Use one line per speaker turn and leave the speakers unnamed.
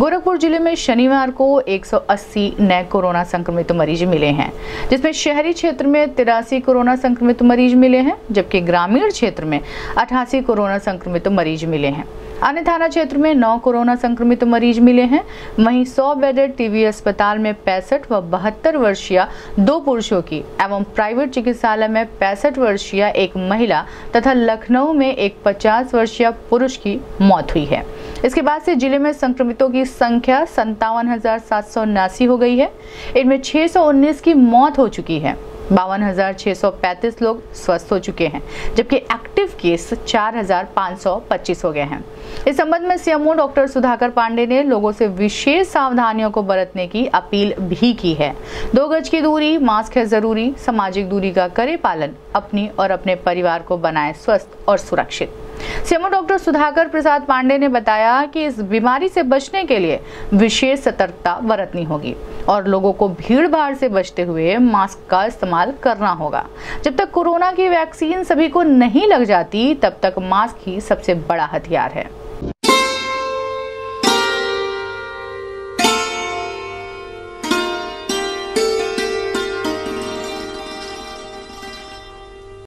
गोरखपुर ज़िले में शनिवार को 180 नए कोरोना संक्रमित मरीज़ मिले हैं, जिसमें शहरी क्षेत्र में तिरासी कोरोना संक्रमित मरीज़ मिले हैं, जबकि ग्रामीण क्षेत्र में अठासी कोरोना संक्रमित मरीज़ मिले हैं। अन्य थाना क्षेत्र में नौ कोरोना संक्रमित मरीज़ मिले हैं। वहीं 100 बेडेड टीवी अस्पताल में पैंसठ व बहत्तर वर्षीय दो पुरुषों की एवं प्राइवेट चिकित्सालय में पैंसठ वर्षीय एक महिला तथा लखनऊ में एक 50 वर्षीय पुरुष की मौत हुई है। इसके बाद से ज़िले में संक्रमितों की संख्या संतावन हो गई है। इनमें 619 की मौत हो चुकी है। बावन लोग स्वस्थ हो चुके हैं, जबकि एक्टिव केस चार हज़ार पाँच सौ पच्चीस हो गए हैं। इस संबंध में सीएमओ डॉक्टर सुधाकर पांडे ने लोगों से विशेष सावधानियों को बरतने की अपील भी की है। दो गज की दूरी, मास्क है ज़रूरी, सामाजिक दूरी का करे पालन, अपनी और अपने परिवार को बनाए स्वस्थ और सुरक्षित। सीएमओ डॉक्टर सुधाकर प्रसाद पांडे ने बताया कि इस बीमारी से बचने के लिए विशेष सतर्कता बरतनी होगी और लोगों को भीड़ भाड़ से बचते हुए मास्क का इस्तेमाल करना होगा। जब तक कोरोना की वैक्सीन सभी को नहीं लग जाती, तब तक मास्क ही सबसे बड़ा हथियार है।